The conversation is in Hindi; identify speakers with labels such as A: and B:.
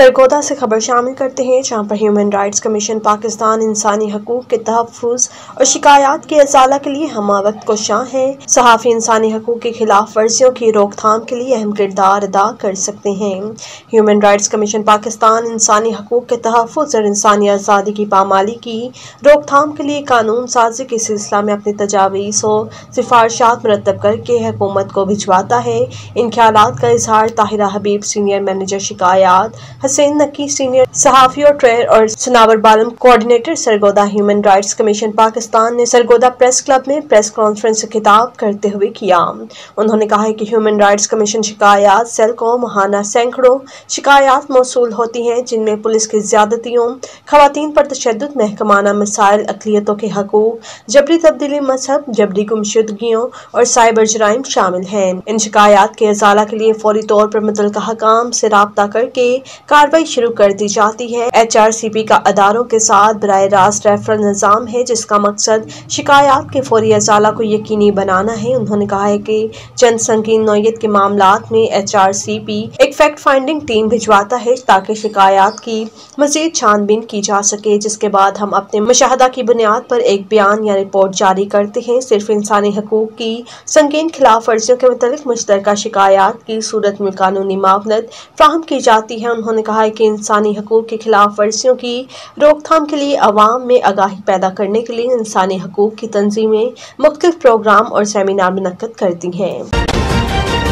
A: सरगोदा से खबर शामिल करते हैं, जहाँ पर ह्यूमन राइट्स कमीशन पाकिस्तान इंसानी हकूक के तहफ़ और शिकायत के असाला के लिए हम वक्त को शाह है। सहाफ़ी इंसानी हकूक की खिलाफ वर्जियों की रोकथाम के लिए अहम किरदार अदा कर सकते हैं। ह्यूमन राइट्स कमीशन पाकिस्तान इंसानी हकूक के तहफ़ और इंसानी आज़ादी की पामाली की रोकथाम के लिए कानून साजी के सिलसिला में अपनी तजावीज़ और सिफारशात मरतब करके हुकूमत को भिजवाता है। इन ख्याल का इजहार ताहिरा हबीब सीनियर मैनेजर शिकायत हसैन नकी, सीनियर सहाफ़ी और ट्रेयर और Sanawar Balam coordinator Sargodha human rights commission Pakistan ने सरगोदा प्रेस क्लब में प्रेस कॉन्फ्रेंस से खिताब करते हुए किया। उन्होंने कहा है कि ह्यूमन राइट्स कमीशन शिकायत सेल को महाना सैकड़ों शिकायत मौसू होती हैं, जिनमें पुलिस की ज्यादतियों खातन पर तशद महकमाना मसाइल अकलीतों के हकूक, जबरी तब्दीली मज़हब, जबरी गुमशुदगियों और साइबर जराइम शामिल हैं। इन शिकायत के अजाला के लिए फौरी तौर पर मुतल हकाम से रबता करके कार्रवाई शुरू कर दी जाती है। एच आर सी पी का अदारों के साथ बर रास्त रेफरल निज़ाम है, जिसका मकसद शिकायत के फौरी अजाला को यकीनी बनाना है। उन्होंने कहा है कि संगीन नोयत के मामला में एच आर सी पी एक फैक्ट फाइंडिंग टीम भिजवाता है ताकि शिकायत की मजीद छानबीन की जा सके, जिसके बाद हम अपने मुशाहदा की बुनियाद पर एक बयान या रिपोर्ट जारी करते हैं। सिर्फ़ इंसानी हकूक की संगीन खिलाफ वर्जियों के मुतलिक मुश्तर शिकायत की सूरत में कानूनी मावनत फ्राहम की जाती है। उन्होंने कहा है कि इंसानी हकूक के खिलाफ वर्जियों की रोकथाम के लिए आवाम में आगाही पैदा करने के लिए इंसानी हकूक की तंजीमें मुख्त प्रोग्राम और सेमिनार मुनद करती हैं।